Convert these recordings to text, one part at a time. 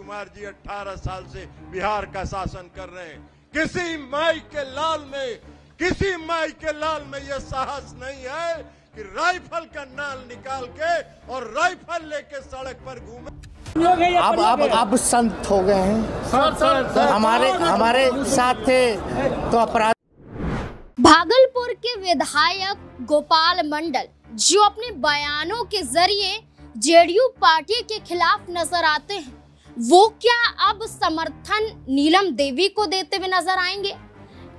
कुमार जी 18 साल से बिहार का शासन कर रहे हैं। किसी माई के लाल में किसी माई के लाल में यह साहस नहीं है कि राइफल का नाल निकाल के और राइफल लेके सड़क पर घूमे। अब अब अब संत हो गए हैं। हमारे हमारे साथ थे तो अपराध भागलपुर के विधायक गोपाल मंडल जो अपने बयानों के ज़रिए जेडीयू पार्टी के खिलाफ नज़र आते हैं। वो क्या अब समर्थन नीलम देवी को देते हुए नज़र आएँगे?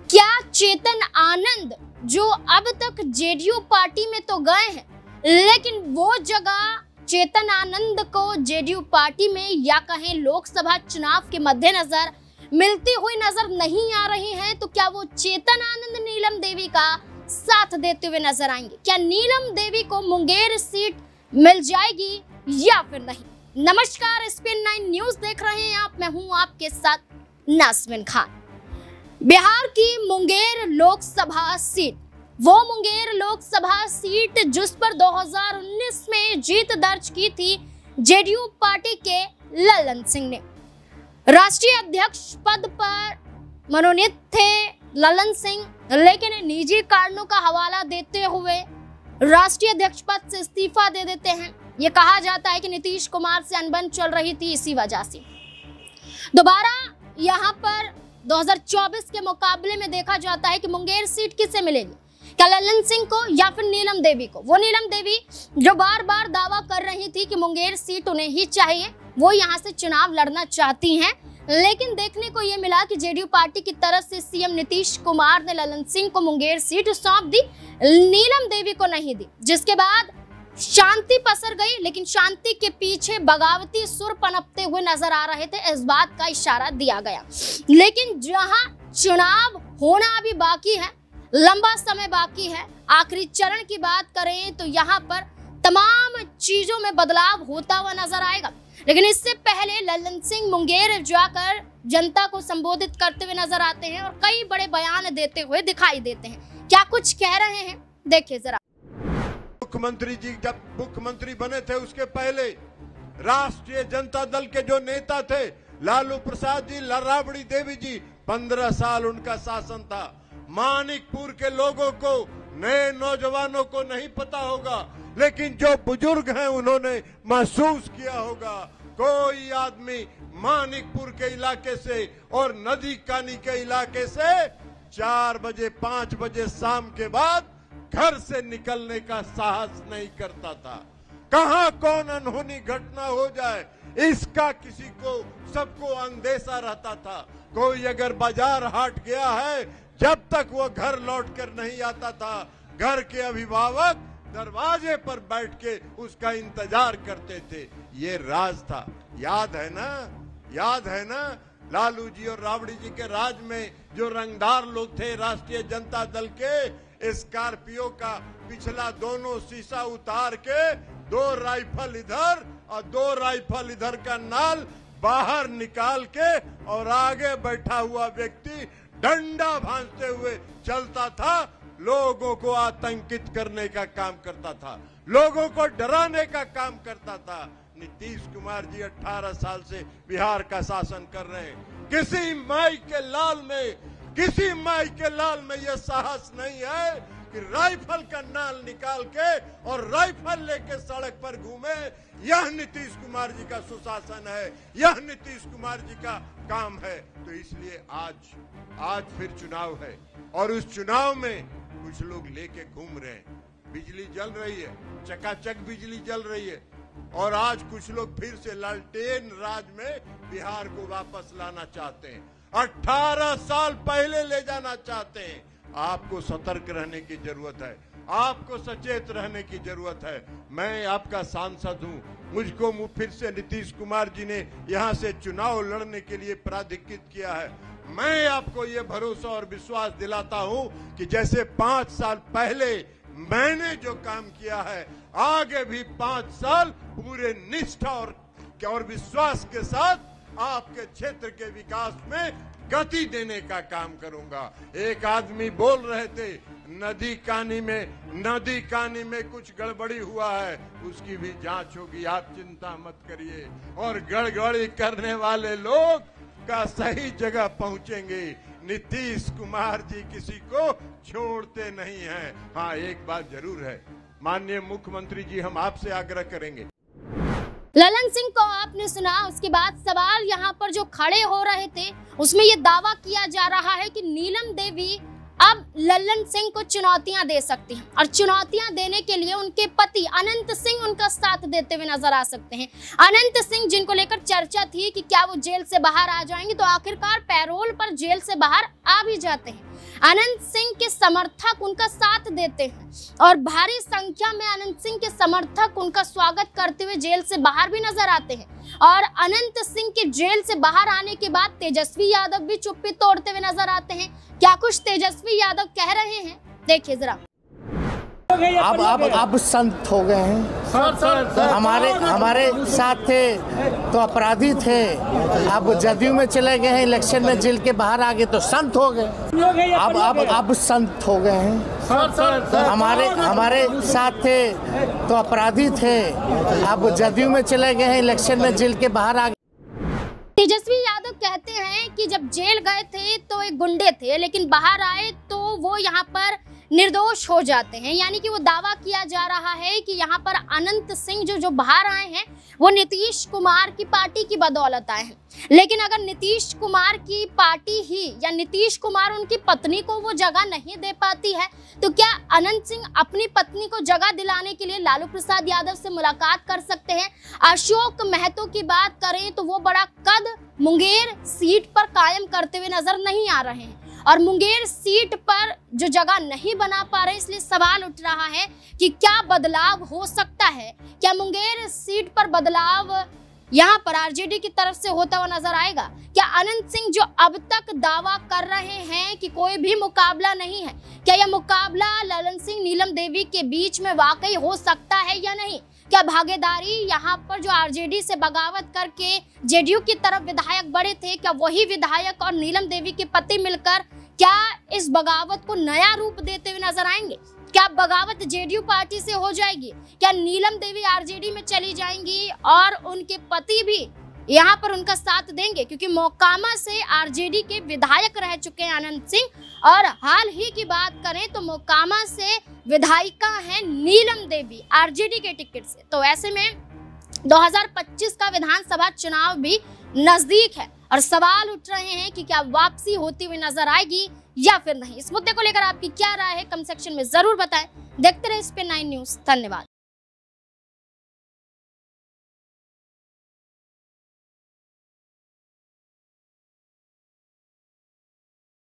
क्या चेतन आनंद, जो अब तक जेडीयू पार्टी में तो गए हैं, लेकिन वो जगह चेतन आनंद को जेडीयू पार्टी में या कहें लोकसभा चुनाव के मद्देनजर मिलती हुई नज़र नहीं आ रही है तो क्या वो चेतन आनंद नीलम देवी का साथ देते हुए नज़र आएँगे? क्या नीलम देवी को मुंगेर सीट मिल जाएगी या फिर नहीं? नमस्कार स्पिन नाइन न्यूज़ देख रहे हैं आप। मैं हूँ आपके साथ नासमिन खान। बिहार की मुंगेर लोकसभा सीट। वो मुंगेर लोकसभा सीट जिस पर 2019 में जीत दर्ज की थी, जेडीयू पार्टी के ललन सिंह ने। राष्ट्रीय अध्यक्ष पद पर मनोनीत थे ललन सिंह, लेकिन निजी कारणों का हवाला देते हुए राष्ट्रीय अध्यक्ष पद से इस्तीफा दे देते हैं। ये कहा जाता है कि नीतीश कुमार से अनबन चल रही थी इसी वजह से। दोबारा यहाँ पर 2024 के मुकाबले में देखा जाता है कि मुंगेर सीट किसे मिलेगी? क्या ललन सिंह को या फिर नीलम देवी को? वो नीलम देवी जो बार बार दावा कर रही थी कि मुंगेर सीट उन्हें ही चाहिए, वो यहाँ से चुनाव लड़ना चाहती हैं। लेकिन देखने को ये मिला कि जेडीयू पार्टी की तरफ़ से सीएम नीतीश कुमार ने ललन सिंह को मुंगेर सीट सौंप दी, नीलम देवी को नहीं दी। जिसके बाद शांति पसर गई, लेकिन शांति के पीछे बगावती सुर पनपते हुए नज़र आ रहे थे। इस बात का इशारा दिया गया। लेकिन जहाँ चुनाव होना अभी बाकी है, लंबा समय बाकी है, आखिरी चरण की बात करें तो यहाँ पर तमाम चीज़ों में बदलाव होता हुआ नज़र आएगा। लेकिन इससे पहले ललन सिंह मुंगेर जाकर जनता को संबोधित करते हुए नज़र आते हैं और कई बड़े बयान देते हुए दिखाई देते हैं। क्या कुछ कह रहे हैं? देखिए जरा। मुख्यमंत्री जी, जब मुख्यमंत्री बने थे उसके पहले, राष्ट्रीय जनता दल के जो नेता थे, लालू प्रसाद जी राबड़ी देवी जी, पंद्रह साल उनका शासन था। मानिकपुर के लोगों को, नए नौजवानों को नहीं पता होगा, लेकिन जो बुज़ुर्ग हैं उन्होंने महसूस किया होगा। कोई आदमी मानिकपुर के इलाके से और नदी कानी के इलाके से चार बजे, पाँच बजे शाम के बाद घर से निकलने का साहस नहीं करता था। कहा कौन अनहोनी घटना हो जाए, इसका किसी को, सबको अंदेशा रहता था। कोई अगर बाज़ार हाट गया है, जब तक वो घर लौट कर नहीं आता था, घर के अभिभावक दरवाजे पर बैठ के उसका इंतज़ार करते थे। ये राज था। याद है ना? याद है ना? लालू जी और राबड़ी जी के राज में जो रंगदार लोग थे, राष्ट्रीय जनता दल के स्कॉर्पियो का पिछला दोनों शीशा उतार के दो राइफल इधर और दो राइफल इधर का नाल बाहर निकाल के और आगे बैठा हुआ व्यक्ति डंडा भांजते हुए चलता था, लोगों को आतंकित करने का काम करता था, लोगों को डराने का काम करता था। नीतीश कुमार जी 18 साल से बिहार का शासन कर रहे हैं। किसी माई के लाल में किसी माई के लाल में यह साहस नहीं है कि राइफल का नाल निकाल के और राइफल लेके सड़क पर घूमे। यह नीतीश कुमार जी का सुशासन है, यह नीतीश कुमार जी का काम है। तो इसलिए आज आज फिर चुनाव है और उस चुनाव में कुछ लोग लेके घूम रहे हैं। बिजली जल रही है, चकाचक बिजली जल रही है। और आज कुछ लोग फिर से लालटेन राज में बिहार को वापस लाना चाहते हैं। 18 साल पहले ले जाना चाहते हैं। आपको सतर्क रहने की ज़रूरत है। आपको सचेत रहने की ज़रूरत है। मैं आपका सांसद हूँ। मुझको फिर से नीतीश कुमार जी ने यहाँ से चुनाव लड़ने के लिए प्राधिकृत किया है। मैं आपको ये भरोसा और विश्वास दिलाता हूँ कि जैसे पाँच साल पहले मैंने जो काम किया है, आगे भी पाँच साल पूरे निष्ठा और और विश्वास के साथ आपके क्षेत्र के विकास में गति देने का काम करूँगा। एक आदमी बोल रहे थे, नदी कानी में नदी कानी में कुछ गड़बड़ी हुआ है, उसकी भी जाँच होगी, आप चिंता मत करिए। और गड़बड़ी करने वाले लोग का सही जगह पहुँचेंगे। नीतीश कुमार जी किसी को छोड़ते नहीं हैं। हाँ एक बात ज़रूर है। माननीय मुख्यमंत्री जी, हम आपसे आग्रह करेंगे। ललन सिंह को आपने सुना, उसके बाद सवाल यहाँ पर जो खड़े हो रहे थे, उसमें ये दावा किया जा रहा है कि नीलम देवी अब लल्लन सिंह को चुनौतियाँ दे सकती हैं और चुनौतियाँ देने के लिए उनके पति अनंत सिंह उनका साथ देते हुए नज़र आ सकते हैं। अनंत सिंह जिनको लेकर चर्चा थी कि क्या वो जेल से बाहर आ जाएँगे तो आखिरकार पैरोल पर जेल से बाहर आ भी जाते हैं। अनंत सिंह के समर्थक उनका साथ देते हैं। और भारी संख्या में अनंत सिंह के समर्थक उनका स्वागत करते हुए जेल से बाहर भी नज़र आते हैं। और अनंत सिंह के जेल से बाहर आने के बाद तेजस्वी यादव भी चुप्पी तोड़ते हुए नज़र आते हैं। क्या कुछ तेजस्वी यादव कह रहे हैं? देखिए जरा। अब अब अब संत हो गए हैं। हमारे हमारे साथ थे तो अपराधी थे। अब जदयू में चले गए हैं इलेक्शन में जेल के बाहर आ गए तो संत हो गए। अब अब अब संत हो गए हैं। हमारे हमारे साथ थे तो अपराधी थे। अब जदयू में चले गए हैं इलेक्शन में जेल के बाहर आ गए। तेजस्वी यादव कहते हैं कि जब जेल गए थे तो एक गुंडे थे लेकिन बाहर आए तो वो यहाँ पर निर्दोष हो जाते हैं। यानी कि वो दावा किया जा रहा है कि यहाँ पर अनंत सिंह जो जो बाहर आए हैं, वो नीतीश कुमार की पार्टी की बदौलत आए हैं। लेकिन अगर नीतीश कुमार की पार्टी ही या नीतीश कुमार उनकी पत्नी को वो जगह नहीं दे पाती है तो क्या अनंत सिंह अपनी पत्नी को जगह दिलाने के लिए लालू प्रसाद यादव से मुलाकात कर सकते हैं? अशोक महतो की बात करें तो वो बड़ा कद मुंगेर सीट पर कायम करते हुए नज़र नहीं आ रहे हैं। और मुंगेर सीट पर जो जगह नहीं बना पा रहे, इसलिए सवाल उठ रहा है कि क्या बदलाव हो सकता है? क्या मुंगेर सीट पर बदलाव यहाँ पर आरजेडी की तरफ़ से होता हुआ नज़र आएगा? क्या अनंत सिंह जो अब तक दावा कर रहे हैं कि कोई भी मुकाबला नहीं है, क्या यह मुकाबला ललन सिंह नीलम देवी के बीच में वाकई हो सकता है या नहीं? क्या भागीदारी यहाँ पर जो आरजेडी से बगावत करके जेडीयू की तरफ़ विधायक बड़े थे, क्या वही विधायक और नीलम देवी के पति मिलकर क्या इस बगावत को नया रूप देते हुए नज़र आएँगे? क्या बगावत जेडीयू पार्टी से हो जाएगी? क्या नीलम देवी आरजेडी में चली जाएँगी और उनके पति भी यहाँ पर उनका साथ देंगे, क्योंकि मोकामा से आरजेडी के विधायक रह चुके हैं आनंद सिंह। और हाल ही की बात करें तो मोकामा से विधायिका है नीलम देवी, आरजेडी के टिकट से। तो ऐसे में 2025 का विधानसभा चुनाव भी नज़दीक है और सवाल उठ रहे हैं कि क्या वापसी होती हुई नज़र आएगी या फिर नहीं। इस मुद्दे को लेकर आपकी क्या राय है, कमेंट सेक्शन में ज़रूर बताएँ। देखते रहे इस पे नाइन न्यूज़। धन्यवाद।